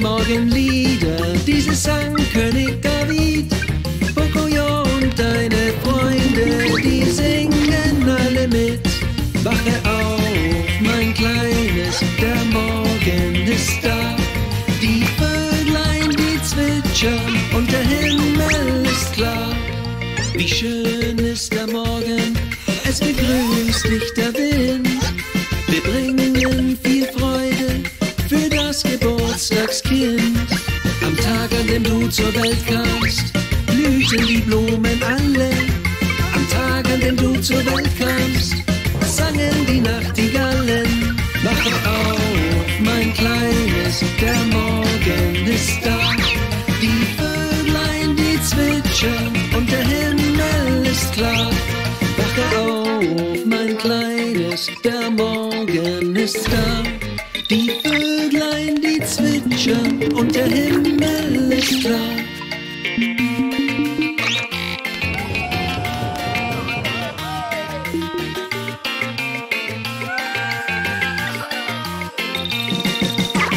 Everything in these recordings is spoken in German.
Morgenlieder, dieses Sangkönig David. Pocoyo und deine Freunde, die singen alle mit. Wache auf, mein Kleines, der Morgen ist da. Die Vöglein, die zwitschern und der Himmel ist klar. Wie schön ist der Morgen, es begrüßt dich der Wind. Dem du zur Welt kamst, blühten die Blumen alle. Am Tag, an dem du zur Welt kamst, sangen die Nachtigallen. Wache auf, mein Kleines, der Morgen ist da. Die Vöglein, die zwitschern und der Himmel ist klar. Wache auf, mein Kleines, der Morgen ist da. Die Vöglein, die zwitschern und der Himmel ist klar.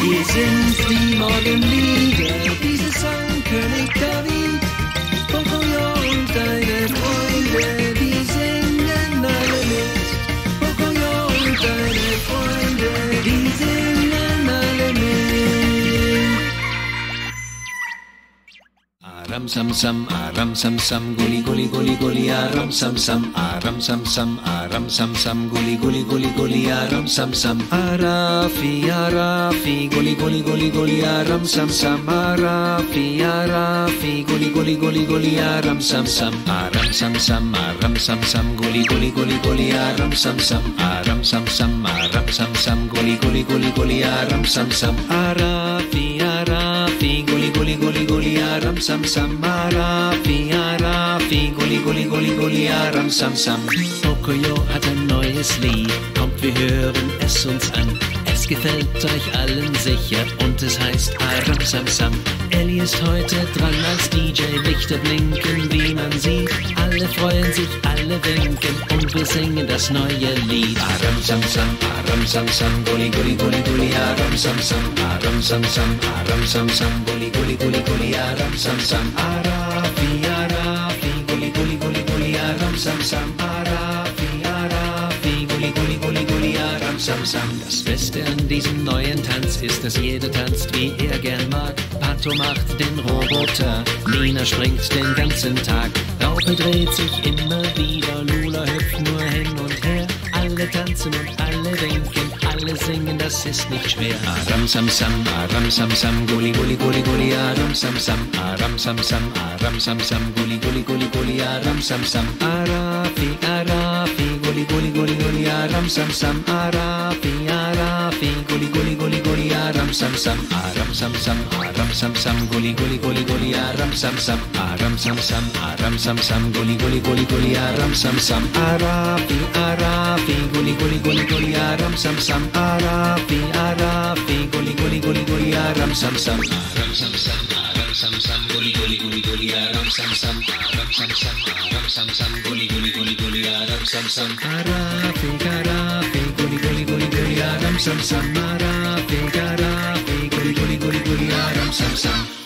Hier sind die Morgenlieder, dieses Sangkönig David. Pocoyo und deine Freunde, die singen alle mit. Pocoyo und deine Aram sam sam, aram sam sam, guli guli guli guli, aram sam sam, aram sam sam, aram sam sam, guli guli guli guli, aram sam sam, arafi arafi, guli guli guli guli, aram sam sam, arafi arafi, guli guli guli guli, aram sam sam, aram sam sam, aram sam sam, guli guli guli guli, aram sam sam, aram sam sam, aram sam sam, guli guli guli guli, aram sam sam, arafi arafi, aram sam sam, arafi arafi, guli guli guli guli, aram sam sam. Pocoyo hat ein neues Lied, kommt wir hören es uns an. Es gefällt euch allen sicher und es heißt Aram Sam Sam. Ellie ist heute dran als DJ, Lichter blinken, wie man sieht. Freuen sich, alle winken und wir singen das neue Lied. Aram sam sam, aram sam sam, guli guli guli guli, aram sam sam, aram sam sam, aram sam sam, guli guli guli guli, aram sam sam, arafi arafi, guli guli guli guli, aram sam sam, arafi arafi, guli guli guli guli, aram sam sam. Das Beste an diesem neuen Tanz ist, dass jeder tanzt, wie er gern mag. Pato macht den Roboter, Nina springt den ganzen Tag. Dreht sich immer wieder, Lula hüpft nur hin und her. Alle tanzen und alle winken, alle singen, das ist nicht schwer. Aram sam sam, aram sam sam, guli guli guli guli, aram sam sam, aram sam sam, aram sam sam, guli guli guli guli, aram sam sam, arafi arafi, guli guli guli guli, aram sam sam, arafi arafi, guli sam sam, aram sam sam, aram sam sam, guli guli guli guli, aram sam sam, aram sam sam, aram sam sam, guli guli guli guli, aram sam sam, arafi arafi, guli guli guli guli, aram sam sam, arafi arafi, guli guli guli guli, aram sam sam, aram sam sam, aram sam sam, guli guli guli guli, aram sam sam, aram sam sam, aram sam sam, guli guli guli guli, aram sam sam, Arafi, Arafi, guli guli guli guli, aram sam sam, Arafi, sam, sam.